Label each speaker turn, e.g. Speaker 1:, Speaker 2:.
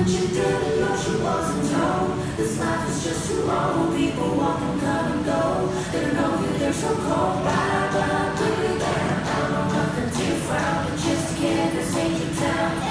Speaker 1: that you didn't know she wasn't home. This life is just too long. People walk and come and go. They don't know you, they're so cold. Bye, bye, do you there? I know nothing to frown. Just get this ain't your town.